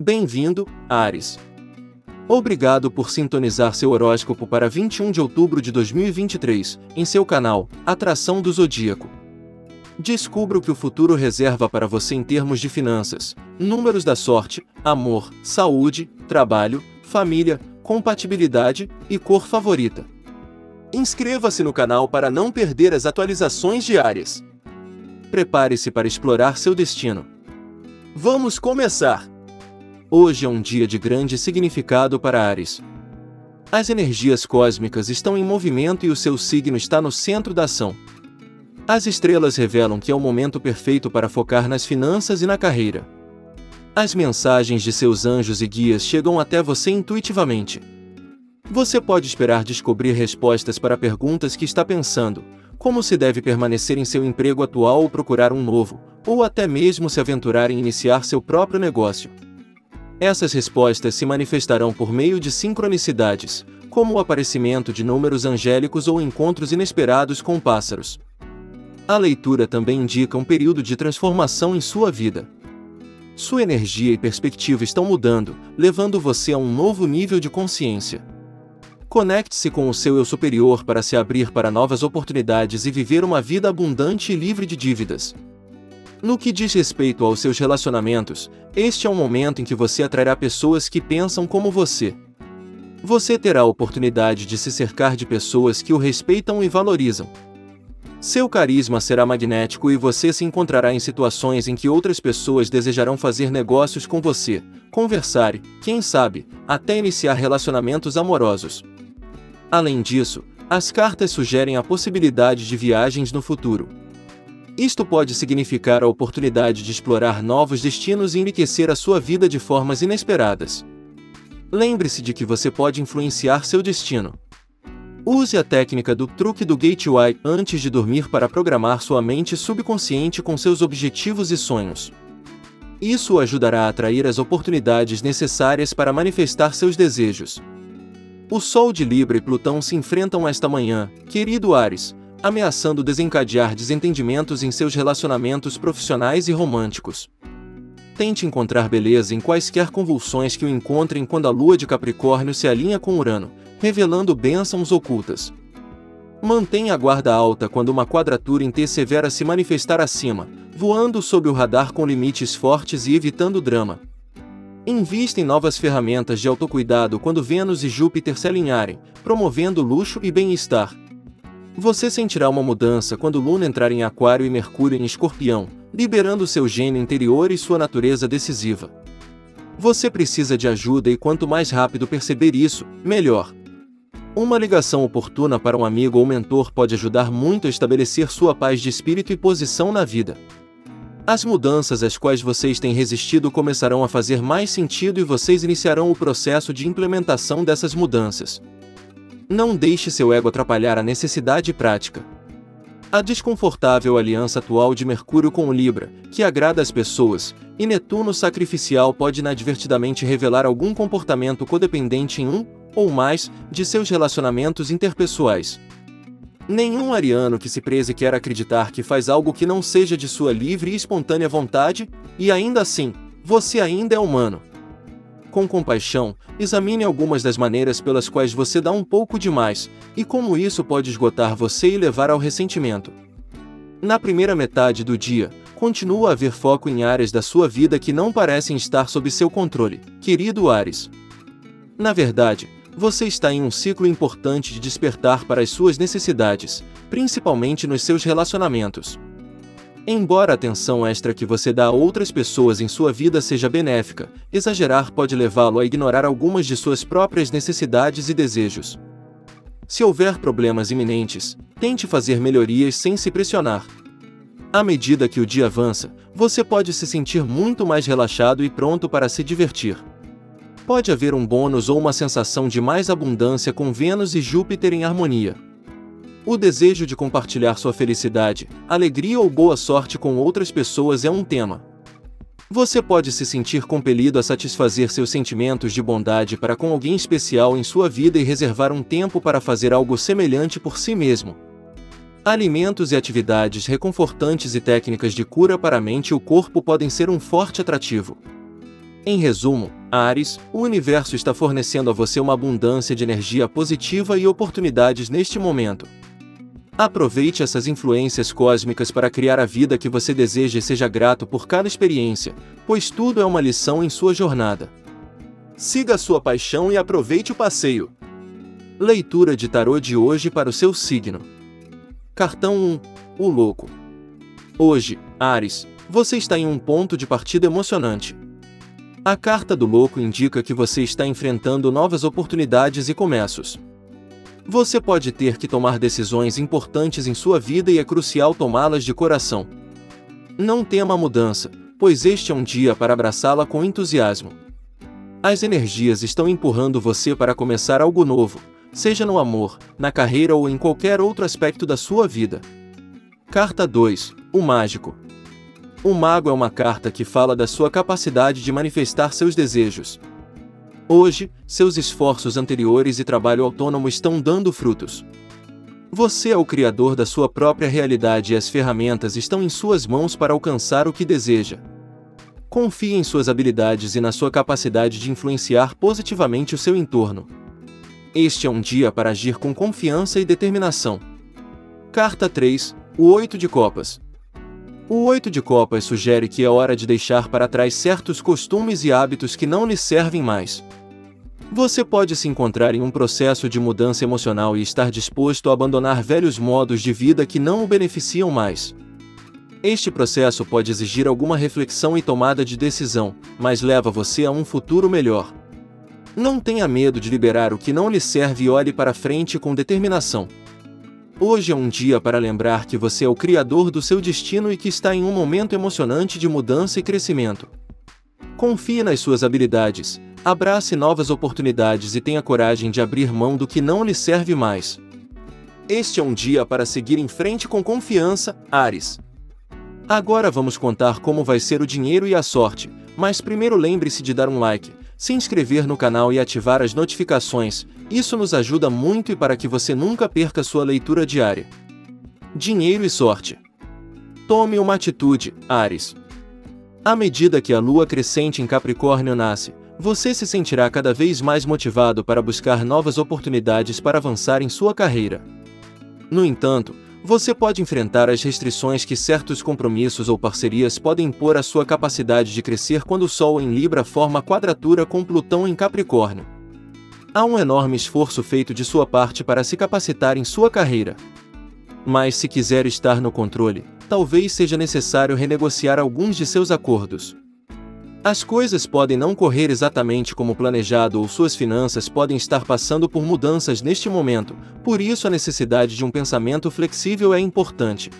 Bem-vindo, Ares. Obrigado por sintonizar seu horóscopo para 21 de outubro de 2023, em seu canal Atração do Zodíaco. Descubra o que o futuro reserva para você em termos de finanças, números da sorte, amor, saúde, trabalho, família, compatibilidade e cor favorita. Inscreva-se no canal para não perder as atualizações diárias. Prepare-se para explorar seu destino. Vamos começar! Hoje é um dia de grande significado para Ares. As energias cósmicas estão em movimento e o seu signo está no centro da ação. As estrelas revelam que é o momento perfeito para focar nas finanças e na carreira. As mensagens de seus anjos e guias chegam até você intuitivamente. Você pode esperar descobrir respostas para perguntas que está pensando, como se deve permanecer em seu emprego atual ou procurar um novo, ou até mesmo se aventurar em iniciar seu próprio negócio. Essas respostas se manifestarão por meio de sincronicidades, como o aparecimento de números angélicos ou encontros inesperados com pássaros. A leitura também indica um período de transformação em sua vida. Sua energia e perspectiva estão mudando, levando você a um novo nível de consciência. Conecte-se com o seu eu superior para se abrir para novas oportunidades e viver uma vida abundante e livre de dívidas. No que diz respeito aos seus relacionamentos, este é um momento em que você atrairá pessoas que pensam como você. Você terá a oportunidade de se cercar de pessoas que o respeitam e valorizam. Seu carisma será magnético e você se encontrará em situações em que outras pessoas desejarão fazer negócios com você, conversar e, quem sabe, até iniciar relacionamentos amorosos. Além disso, as cartas sugerem a possibilidade de viagens no futuro. Isto pode significar a oportunidade de explorar novos destinos e enriquecer a sua vida de formas inesperadas. Lembre-se de que você pode influenciar seu destino. Use a técnica do truque do Gateway antes de dormir para programar sua mente subconsciente com seus objetivos e sonhos. Isso o ajudará a atrair as oportunidades necessárias para manifestar seus desejos. O Sol de Libra e Plutão se enfrentam esta manhã, querido Ares, ameaçando desencadear desentendimentos em seus relacionamentos profissionais e românticos. Tente encontrar beleza em quaisquer convulsões que o encontrem quando a lua de Capricórnio se alinha com Urano, revelando bênçãos ocultas. Mantenha a guarda alta quando uma quadratura em T severa se manifestar acima, voando sob o radar com limites fortes e evitando drama. Invista em novas ferramentas de autocuidado quando Vênus e Júpiter se alinharem, promovendo luxo e bem-estar. Você sentirá uma mudança quando Luna entrar em Aquário e Mercúrio em Escorpião, liberando seu gênio interior e sua natureza decisiva. Você precisa de ajuda e quanto mais rápido perceber isso, melhor. Uma ligação oportuna para um amigo ou mentor pode ajudar muito a estabelecer sua paz de espírito e posição na vida. As mudanças às quais vocês têm resistido começarão a fazer mais sentido e vocês iniciarão o processo de implementação dessas mudanças. Não deixe seu ego atrapalhar a necessidade prática. A desconfortável aliança atual de Mercúrio com Libra, que agrada às pessoas, e Netuno sacrificial pode inadvertidamente revelar algum comportamento codependente em um, ou mais, de seus relacionamentos interpessoais. Nenhum ariano que se preze quer acreditar que faz algo que não seja de sua livre e espontânea vontade, e ainda assim, você ainda é humano com compaixão, examine algumas das maneiras pelas quais você dá um pouco demais, e como isso pode esgotar você e levar ao ressentimento. Na primeira metade do dia, continua a haver foco em áreas da sua vida que não parecem estar sob seu controle, querido Ares. Na verdade, você está em um ciclo importante de despertar para as suas necessidades, principalmente nos seus relacionamentos. Embora a atenção extra que você dá a outras pessoas em sua vida seja benéfica, exagerar pode levá-lo a ignorar algumas de suas próprias necessidades e desejos. Se houver problemas iminentes, tente fazer melhorias sem se pressionar. À medida que o dia avança, você pode se sentir muito mais relaxado e pronto para se divertir. Pode haver um bônus ou uma sensação de mais abundância com Vênus e Júpiter em harmonia. O desejo de compartilhar sua felicidade, alegria ou boa sorte com outras pessoas é um tema. Você pode se sentir compelido a satisfazer seus sentimentos de bondade para com alguém especial em sua vida e reservar um tempo para fazer algo semelhante por si mesmo. Alimentos e atividades reconfortantes e técnicas de cura para a mente e o corpo podem ser um forte atrativo. Em resumo, Ares, o universo está fornecendo a você uma abundância de energia positiva e oportunidades neste momento. Aproveite essas influências cósmicas para criar a vida que você deseja e seja grato por cada experiência, pois tudo é uma lição em sua jornada. Siga a sua paixão e aproveite o passeio. Leitura de tarô de hoje para o seu signo. Cartão 1 O Louco. Hoje, Ares, você está em um ponto de partida emocionante. A carta do louco indica que você está enfrentando novas oportunidades e começos. Você pode ter que tomar decisões importantes em sua vida e é crucial tomá-las de coração. Não tema a mudança, pois este é um dia para abraçá-la com entusiasmo. As energias estão empurrando você para começar algo novo, seja no amor, na carreira ou em qualquer outro aspecto da sua vida. Carta 2 O Mágico o mago é uma carta que fala da sua capacidade de manifestar seus desejos. Hoje, seus esforços anteriores e trabalho autônomo estão dando frutos. Você é o criador da sua própria realidade e as ferramentas estão em suas mãos para alcançar o que deseja. Confie em suas habilidades e na sua capacidade de influenciar positivamente o seu entorno. Este é um dia para agir com confiança e determinação. Carta 3 O Oito de Copas o oito de copas sugere que é hora de deixar para trás certos costumes e hábitos que não lhe servem mais. Você pode se encontrar em um processo de mudança emocional e estar disposto a abandonar velhos modos de vida que não o beneficiam mais. Este processo pode exigir alguma reflexão e tomada de decisão, mas leva você a um futuro melhor. Não tenha medo de liberar o que não lhe serve e olhe para frente com determinação. Hoje é um dia para lembrar que você é o criador do seu destino e que está em um momento emocionante de mudança e crescimento. Confie nas suas habilidades, abrace novas oportunidades e tenha coragem de abrir mão do que não lhe serve mais. Este é um dia para seguir em frente com confiança, Ares. Agora vamos contar como vai ser o dinheiro e a sorte, mas primeiro lembre-se de dar um like, se inscrever no canal e ativar as notificações, isso nos ajuda muito e para que você nunca perca sua leitura diária. Dinheiro e sorte. Tome uma atitude, Ares. À medida que a lua crescente em Capricórnio nasce, você se sentirá cada vez mais motivado para buscar novas oportunidades para avançar em sua carreira. No entanto, você pode enfrentar as restrições que certos compromissos ou parcerias podem impor à sua capacidade de crescer quando o Sol em Libra forma quadratura com Plutão em Capricórnio. Há um enorme esforço feito de sua parte para se capacitar em sua carreira. Mas se quiser estar no controle, talvez seja necessário renegociar alguns de seus acordos. As coisas podem não correr exatamente como planejado ou suas finanças podem estar passando por mudanças neste momento, por isso a necessidade de um pensamento flexível é importante.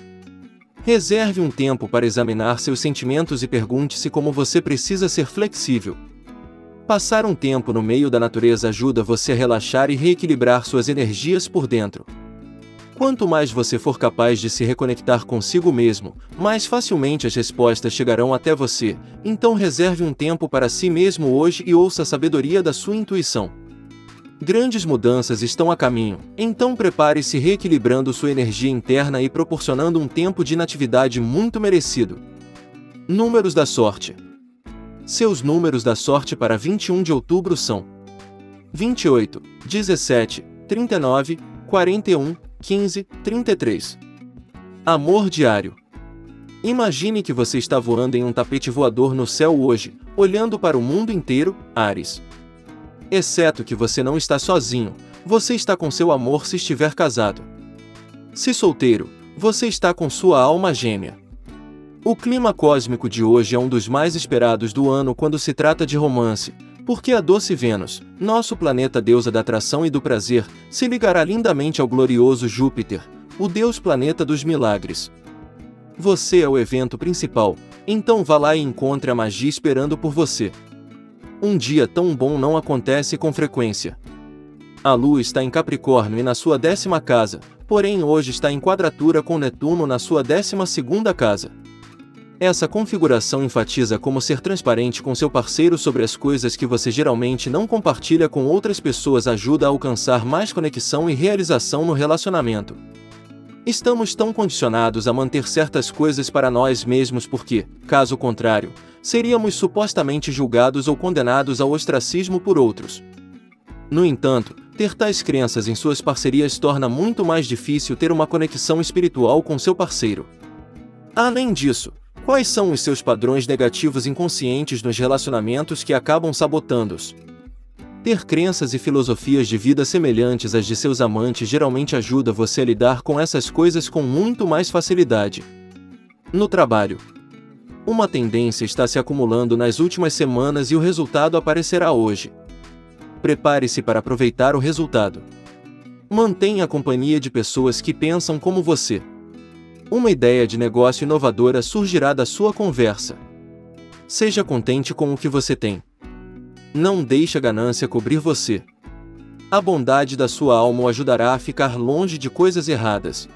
Reserve um tempo para examinar seus sentimentos e pergunte-se como você precisa ser flexível. Passar um tempo no meio da natureza ajuda você a relaxar e reequilibrar suas energias por dentro. Quanto mais você for capaz de se reconectar consigo mesmo, mais facilmente as respostas chegarão até você, então reserve um tempo para si mesmo hoje e ouça a sabedoria da sua intuição. Grandes mudanças estão a caminho, então prepare-se reequilibrando sua energia interna e proporcionando um tempo de inatividade muito merecido. Números da sorte. Seus números da sorte para 21 de outubro são 28, 17, 39, 41, 15, 33. Amor diário. Imagine que você está voando em um tapete voador no céu hoje, olhando para o mundo inteiro, Ares. Exceto que você não está sozinho, você está com seu amor se estiver casado. Se solteiro, você está com sua alma gêmea. O clima cósmico de hoje é um dos mais esperados do ano quando se trata de romance, porque a doce Vênus, nosso planeta deusa da atração e do prazer, se ligará lindamente ao glorioso Júpiter, o deus planeta dos milagres. Você é o evento principal, então vá lá e encontre a magia esperando por você. Um dia tão bom não acontece com frequência. A Lua está em Capricórnio e na sua décima casa, porém hoje está em quadratura com Netuno na sua décima segunda casa. Essa configuração enfatiza como ser transparente com seu parceiro sobre as coisas que você geralmente não compartilha com outras pessoas ajuda a alcançar mais conexão e realização no relacionamento. Estamos tão condicionados a manter certas coisas para nós mesmos porque, caso contrário, seríamos supostamente julgados ou condenados ao ostracismo por outros. No entanto, ter tais crenças em suas parcerias torna muito mais difícil ter uma conexão espiritual com seu parceiro. Além disso, quais são os seus padrões negativos inconscientes nos relacionamentos que acabam sabotando-os? Ter crenças e filosofias de vida semelhantes às de seus amantes geralmente ajuda você a lidar com essas coisas com muito mais facilidade. No trabalho, uma tendência está se acumulando nas últimas semanas e o resultado aparecerá hoje. Prepare-se para aproveitar o resultado. Mantenha a companhia de pessoas que pensam como você. Uma ideia de negócio inovadora surgirá da sua conversa. Seja contente com o que você tem. Não deixe a ganância cobrir você. A bondade da sua alma o ajudará a ficar longe de coisas erradas.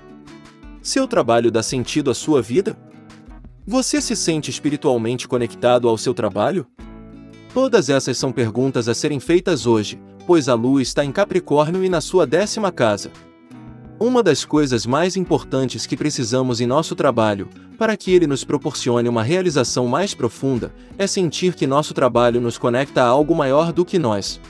Seu trabalho dá sentido à sua vida? Você se sente espiritualmente conectado ao seu trabalho? Todas essas são perguntas a serem feitas hoje, pois a lua está em Capricórnio e na sua décima casa. Uma das coisas mais importantes que precisamos em nosso trabalho, para que ele nos proporcione uma realização mais profunda, é sentir que nosso trabalho nos conecta a algo maior do que nós.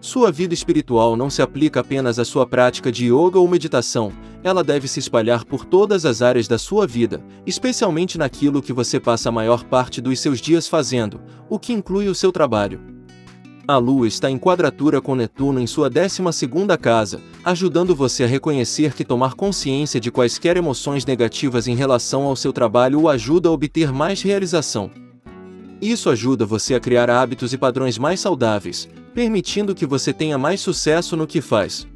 Sua vida espiritual não se aplica apenas à sua prática de yoga ou meditação, ela deve se espalhar por todas as áreas da sua vida, especialmente naquilo que você passa a maior parte dos seus dias fazendo, o que inclui o seu trabalho. A Lua está em quadratura com Netuno em sua 12 casa, ajudando você a reconhecer que tomar consciência de quaisquer emoções negativas em relação ao seu trabalho o ajuda a obter mais realização. Isso ajuda você a criar hábitos e padrões mais saudáveis, permitindo que você tenha mais sucesso no que faz.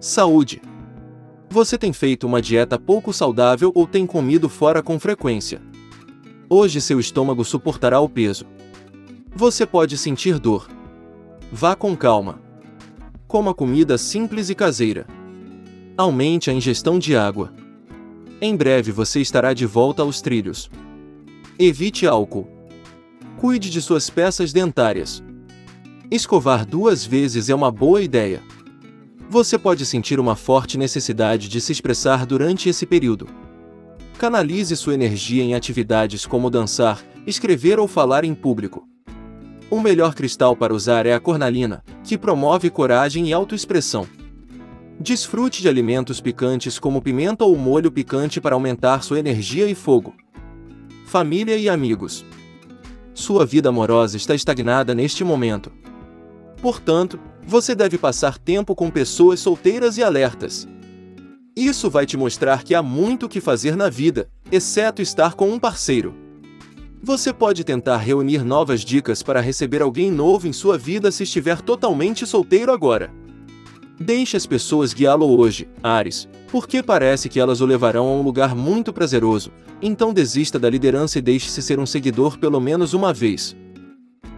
Saúde. Você tem feito uma dieta pouco saudável ou tem comido fora com frequência? Hoje seu estômago suportará o peso. Você pode sentir dor, Vá com calma. Coma comida simples e caseira. Aumente a ingestão de água. Em breve você estará de volta aos trilhos. Evite álcool. Cuide de suas peças dentárias. Escovar duas vezes é uma boa ideia. Você pode sentir uma forte necessidade de se expressar durante esse período. Canalize sua energia em atividades como dançar, escrever ou falar em público. O melhor cristal para usar é a cornalina, que promove coragem e autoexpressão. Desfrute de alimentos picantes como pimenta ou molho picante para aumentar sua energia e fogo. Família e amigos. Sua vida amorosa está estagnada neste momento. Portanto, você deve passar tempo com pessoas solteiras e alertas. Isso vai te mostrar que há muito o que fazer na vida, exceto estar com um parceiro. Você pode tentar reunir novas dicas para receber alguém novo em sua vida se estiver totalmente solteiro agora. Deixe as pessoas guiá-lo hoje, Ares, porque parece que elas o levarão a um lugar muito prazeroso, então desista da liderança e deixe-se ser um seguidor pelo menos uma vez.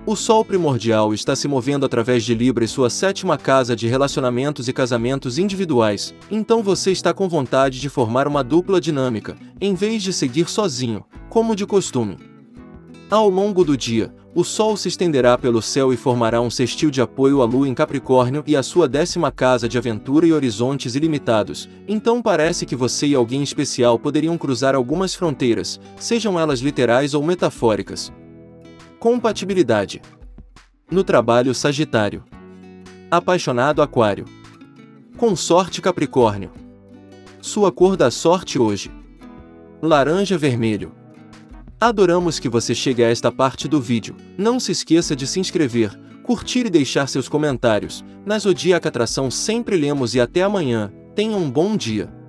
O Sol primordial está se movendo através de Libra e sua sétima casa de relacionamentos e casamentos individuais, então você está com vontade de formar uma dupla dinâmica, em vez de seguir sozinho, como de costume. Ao longo do dia, o Sol se estenderá pelo céu e formará um sextil de apoio à Lua em Capricórnio e à sua décima casa de aventura e horizontes ilimitados, então parece que você e alguém especial poderiam cruzar algumas fronteiras, sejam elas literais ou metafóricas. Compatibilidade. No trabalho Sagitário. Apaixonado Aquário. Consorte Capricórnio. Sua cor da sorte hoje. Laranja Vermelho Adoramos que você chegue a esta parte do vídeo. Não se esqueça de se inscrever, curtir e deixar seus comentários. Na Zodíaca Atração sempre lemos e até amanhã. Tenha um bom dia.